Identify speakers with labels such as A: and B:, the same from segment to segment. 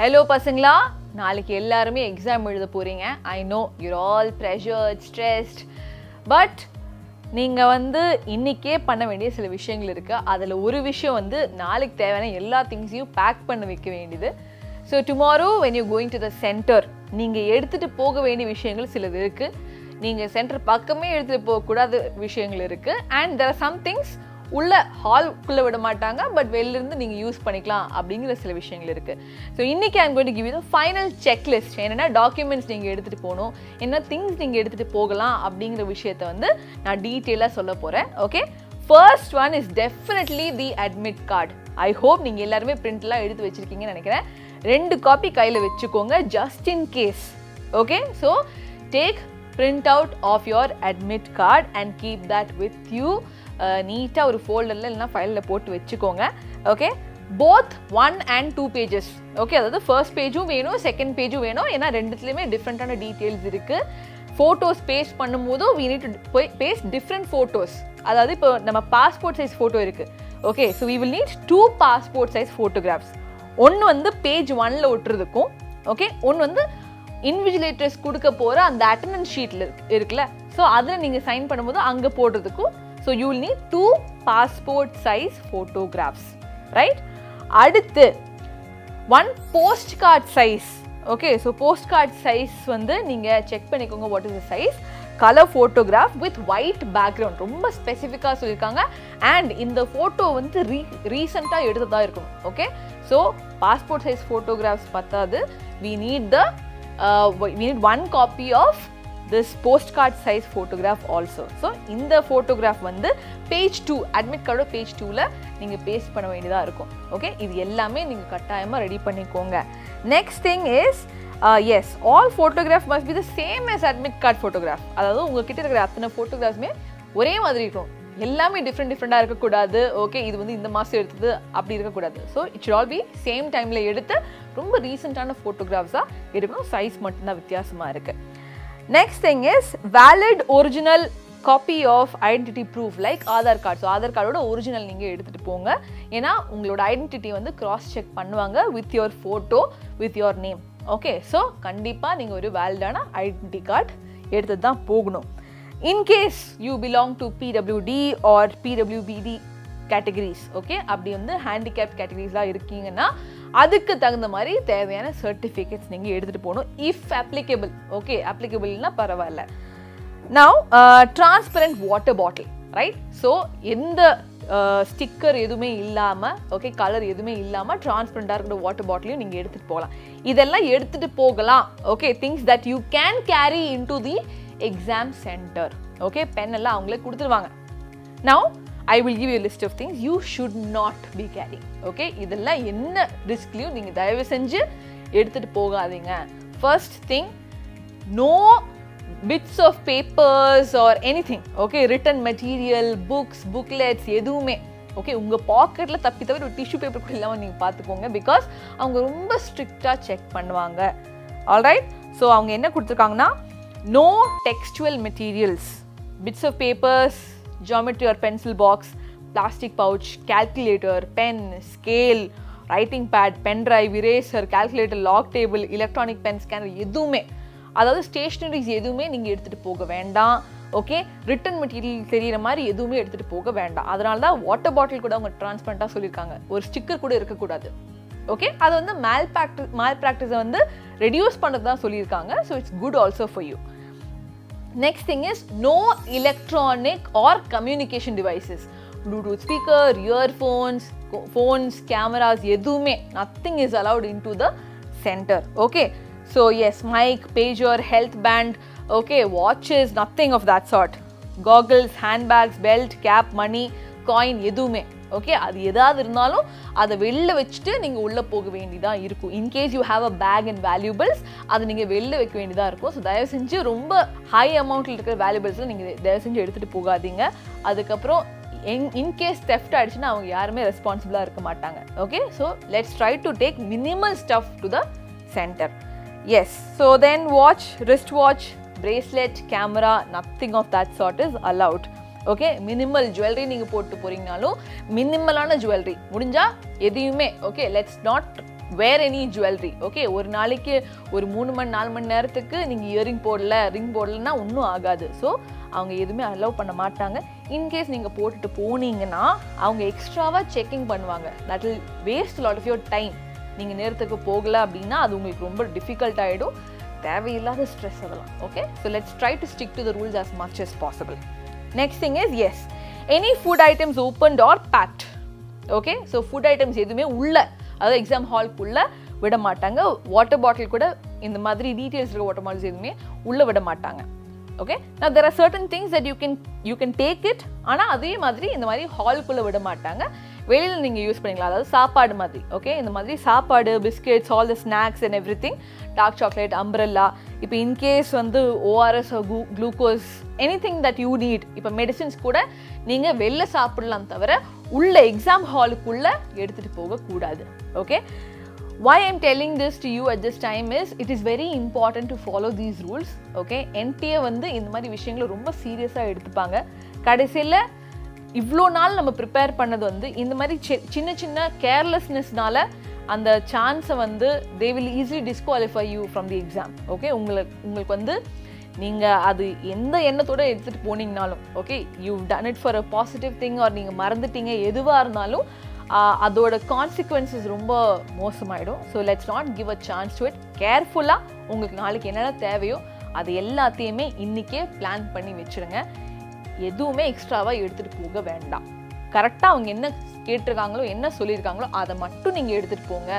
A: Hello பசங்களா. நாளைக்கு எல்லாருமே எக்ஸாம் எழுத போகிறீங்க I know you're all pressured stressed but நீங்கள் வந்து இன்றைக்கே பண்ண வேண்டிய சில விஷயங்கள் இருக்குது அதில் ஒரு விஷயம் வந்து நாளைக்கு தேவையான எல்லா திங்ஸையும் பேக் பண்ண வைக்க வேண்டியது. So tomorrow when you going to the centre நீங்கள் எடுத்துகிட்டு போக வேண்டிய விஷயங்கள் சிலது இருக்குது நீங்கள் சென்டர் பக்கமே எடுத்துகிட்டு போகக்கூடாத விஷயங்கள் இருக்குது and there are some things உள்ள ஹால்குள்ளே விட மாட்டாங்க பட் வெளிலிருந்து நீங்கள் யூஸ் பண்ணிக்கலாம் அப்படிங்கிற சில விஷயங்கள் இருக்குது ஸோ இன்றைக்கி ஐம் கோயின் கிவ் இது ஃபைனல் செக்லிஸ்ட் என்னென்னா டாக்குமெண்ட்ஸ் நீங்கள் எடுத்துகிட்டு போகணும் என்ன திங்ஸ் நீங்கள் எடுத்துகிட்டு போகலாம் அப்படிங்கிற விஷயத்த வந்து நான் டீட்டெயிலாக சொல்ல போகிறேன் okay first one is definitely the admit card I hope நீங்கள் எல்லாருமே பிரிண்ட்லாம் எடுத்து வச்சுருக்கீங்கன்னு நினைக்கிறேன். ரெண்டு காப்பி கையில் வச்சுக்கோங்க just in case okay so take print out of your admit card and keep that with you. Uh, நீட்டாக ஒரு ஃபோல்டரில் இல்லைனா ஃபைலில் போட்டு வச்சுக்கோங்க. Okay both one and two pages okay அதாவது ஃபர்ஸ்ட் பேஜும் வேணும் செகண்ட் பேஜும் வேணும். ஏன்னா ரெண்டுத்துலேயுமே டிஃப்ரெண்ட்டான டீட்டெயில்ஸ் இருக்குது ஃபோட்டோஸ் பேஸ்ட் பண்ணும்போதும் we need to paste different photos அதாவது இப்போ நம்ம பாஸ்போர்ட் சைஸ் ஃபோட்டோ இருக்குது okay so we will need two passport size photographs ஒன்று வந்து பேஜ் ஒன்னில் ஒட்டுறதுக்கும் ஓகே ஒன்று வந்து இன்விஜிலேட்டர்ஸ் கொடுக்க போகிற அந்த அட்டண்டன்ஸ் ஷீட்டில் இருக்குல்ல. ஸோ அதில் நீங்கள் சைன் பண்ணும்போது அங்கே போடுறதுக்கும் so you will need two passport size photographs right அடுத்து one postcard size okay so postcard size வந்து நீங்கள் செக் பண்ணிக்கோங்க what is the size colour photograph with white background ரொம்ப ஸ்பெசிஃபிக்காக சொல்லியிருக்காங்க அண்ட் இந்த ஃபோட்டோ வந்து ரீ ரீசெண்டாக எடுத்ததாக இருக்கணும் okay so passport size photographs பத்தாது. We need the Uh, we need one copy of this postcard size photograph also. So இந்த ஃபோட்டோகிராஃப் வந்து பேஜ் டூ அட்மிட் கார்டோட பேஜ் டூவில் நீங்கள் பேஸ்ட் பண்ண வேண்டியதாக இருக்கும். ஓகே இது எல்லாமே நீங்கள் கட்டாயமாக ரெடி பண்ணிக்கோங்க. Next thing is as all photograph must be the same as admit card photograph அதாவது உங்ககிட்ட இருக்கிற அத்தனை ஃபோட்டோகிராஃப்ஸுமே ஒரே மாதிரி இருக்கும். எல்லாமே டிஃப்ரெண்ட் டிஃப்ரெண்ட்டாக இருக்கக்கூடாது. ஓகே இது வந்து இந்த மாதம் எடுத்தது அப்படி இருக்கக்கூடாது. So it should all be same டைமில் எடுத்து ரொம்ப ரீசெண்டான ஃபோட்டோகிராஃப்ஸாக எடுக்கணும். சைஸ் மட்டும்தான் வித்தியாசமாக இருக்குது next thing is valid original copy of identity proof like Aadhaar card so Aadhaar கார்டோட ஒரிஜினல் நீங்கள் எடுத்துகிட்டு போங்க. ஏன்னா உங்களோட ஐடென்டிட்டி வந்து கிராஸ் செக் பண்ணுவாங்க with your photo with your name okay so கண்டிப்பாக நீங்கள் ஒரு வேலிடான ஐடென்டிட்டி கார்டு எடுத்துகிட்டு தான் போகணும். In case you belong to PWD or PWBD categories okay அப்படி வந்து ஹேண்டிகேப் கேட்டகரிஸ்லாம் இருக்கீங்கன்னா அதுக்கு தகுந்த மாதிரி தேவையான சர்டிஃபிகேட்ஸ் நீங்கள் எடுத்துகிட்டு போகணும். இஃப் அப்ளிகபிள் ஓகே அப்ளிகபிள்னா பரவாயில்ல. Now transparent water bottle right so எந்த uh, ஸ்டிக்கர் எதுவுமே இல்லாமல் ஓகே கலர் எதுவுமே இல்லாமல் டிரான்ஸ்பரண்டாக இருக்கிற வாட்டர் பாட்டிலையும் நீங்கள் எடுத்துகிட்டு போகலாம். இதெல்லாம் எடுத்துகிட்டு போகலாம் okay things that you can carry in to the exam centre okay pen எல்லாம் அவங்களே கொடுத்துருவாங்க. Now I will give you list of things you should not be carrying okay இதெல்லாம் என்ன ரிஸ்க்லையும் நீங்கள் தயவு செஞ்சு எடுத்துகிட்டு போகாதீங்க. First thing no bits of papers or anything okay written material books booklets எதுவுமே. ஓகே உங்கள் பாக்கெட்டில் தப்பி தவிர ஒரு டிஷ்யூ பேப்பர் கூட இல்லாமல் நீங்கள் பார்த்துக்கோங்க பிகாஸ் அவங்க ரொம்ப ஸ்ட்ரிக்டாக செக் பண்ணுவாங்க. ஆல்ரைட் ஸோ அவங்க என்ன கொடுத்துருக்காங்கன்னா no textual materials. Bits of papers geometry or pencil box plastic pouch calculator pen scale writing pad pen drive eraser calculator log table electronic pen scanner எதுவுமே. அதாவது ஸ்டேஷ்னரிஸ் எதுவுமே நீங்கள் எடுத்துகிட்டு போக வேண்டாம். ஓகே ரிட்டன் மெட்டீரியல் தெரிகிற மாதிரி எதுவுமே எடுத்துகிட்டு போக வேண்டாம். அதனால தான் வாட்டர் பாட்டில் கூட அவங்க டிரான்ஸ்பரண்ட்டாக சொல்லியிருக்காங்க. ஒரு ஸ்டிக்கர் கூட இருக்கக்கூடாது. ஓகே அது வந்து மேல் ப்ராக்டிஸ் மேல் ப்ராக்டிஸை வந்து ரெடியூஸ் பண்ணுறது தான் சொல்லியிருக்காங்க. So it's good also for you Next thing is no electronic or communication devices. Bluetooth speaker, earphones, phones, cameras, yedume, nothing is allowed into the center. Okay. So yes, mic, pager, health band, okay, watches, nothing of that sort. Goggles, handbags, belt, cap, money, coin, yedume, okay அது எதாவது இருந்தாலும் அதை வெளில வச்சுட்டு நீங்கள் உள்ளே போக வேண்டியதாக இருக்கும். In case you have a bag and valuables அதை நீங்கள் வெளில வைக்க வேண்டியதாக இருக்கும். ஸோ தயவு செஞ்சு ரொம்ப ஹை அமௌண்ட்டில் இருக்கிற வேல்யூபிள்ஸில் நீங்கள் தயவு செஞ்சு எடுத்துகிட்டு போகாதீங்க. அதுக்கப்புறம் எங் இன்கேஸ் தெஃப்ட் ஆகிடுச்சுன்னா அவங்க யாருமே ரெஸ்பான்சிபிளாக இருக்க மாட்டாங்க. Okay so let's try to take minimal stuff to the centre yes so then watch wrist watch bracelet camera nothing of that sort is allowed okay minimal jewellery நீங்கள் போட்டு போகிறீங்கனாலும் மினிமலான ஜுவல்லரி முடிஞ்சால் எதையுமே okay let's not wear any jewellery okay ஒரு நாளைக்கு ஒரு மூணு மணி நாலு மணி நேரத்துக்கு நீங்கள் இயரிங் போடல ரிங் போடலன்னா ஒன்றும் ஆகாது. ஸோ அவங்க எதுவுமே அலோவ் பண்ண மாட்டாங்க. இன்கேஸ் நீங்கள் போட்டுட்டு போனீங்கன்னா அவங்க எக்ஸ்ட்ராவாக செக்கிங் பண்ணுவாங்க. That will waste lot of your time நீங்கள் நேரத்துக்கு போகலை அப்படின்னா அது உங்களுக்கு ரொம்ப டிஃபிகல்ட் ஆகிடும் தேவையில்லாத ஸ்ட்ரெஸ் அதெல்லாம் okay so let's try to stick to the rules as much as possible next thing is as any food items opened or packed okay so food items எதுவுமே உள்ள அதாவது எக்ஸாம் ஹால்க்குள்ளே விட மாட்டாங்க. வாட்டர் பாட்டில் கூட இந்த மாதிரி details இருக்க water bottles எதுவுமே உள்ளே விட மாட்டாங்க. ஓகே நான் there are certain things that you can you can take it ஆனால் அதே மாதிரி இந்த மாதிரி ஹால்குள்ளே விட மாட்டாங்க. வெளியில் நீங்கள் யூஸ் பண்ணிக்கலாம். அதாவது சாப்பாடு மாதிரி ஓகே இந்த மாதிரி சாப்பாடு biscuits all the snacks and everything dark chocolate umbrella இப்போ இன்கேஸ் வந்து ORS glucose anything that you need இப்போ மெடிசின்ஸ் கூட நீங்கள் வெளில சாப்பிடலாம் தவிர உள்ள எக்ஸாம் ஹாலுக்குள்ளே எடுத்துகிட்டு போகக்கூடாது okay why i'm telling this to you at this time is it is very important to follow these rules okay? NTA வந்து இந்த மாதிரி விஷயங்களை ரொம்ப சீரியஸாக எடுத்துப்பாங்க. கடைசியில் இவ்வளோ நாள் நம்ம ப்ரிப்பேர் பண்ணது வந்து இந்த மாதிரி சி- சின்ன சின்ன கேர்லெஸ்னஸ்னால அந்த சான்ஸை வந்து they will easily disqualify you from the exam okay உங்களுக்கு உங்களுக்கு வந்து நீங்கள் அது எந்த எண்ணத்தோடு எடுத்துகிட்டு போனீங்கனாலும் okay you done it for a positive thing or நீங்கள் மறந்துட்டீங்க எதுவாக இருந்தாலும் அதோட கான்சிக்வன்சஸ் ரொம்ப மோசமாயிடும். So let's not give a chance to it கேர்ஃபுல்லாக உங்களுக்கு நாளைக்கு என்னென்ன தேவையோ அது எல்லாத்தையுமே இன்றைக்கே பிளான் பண்ணி வச்சுருங்க. எதுவுமே எக்ஸ்ட்ராவாக எடுத்துகிட்டு போக வேண்டாம். கரெக்டாக அவங்க என்ன கேட்டிருக்காங்களோ என்ன சொல்லியிருக்காங்களோ அதை மட்டும் நீங்கள் எடுத்துகிட்டு போங்க.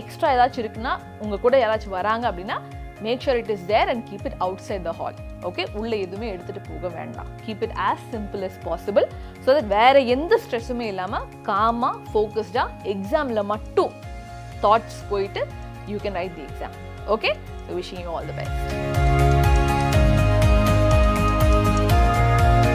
A: எக்ஸ்ட்ரா ஏதாச்சும் இருக்குன்னா உங்கள் கூட யாராச்சும் வராங்க அப்படின்னா make sure it is there and keep it outside the hall okay உள்ளே எதுவுமே எடுத்துகிட்டு போக வேண்டாம். Keep it as simple as possible so that வேறு எந்த ஸ்ட்ரெஸ்ஸுமே இல்லாமல் காமாக ஃபோக்கஸ்டாக எக்ஸாமில் மட்டும் தாட்ஸ் போயிட்டு you can write the exam okay wishing you all the best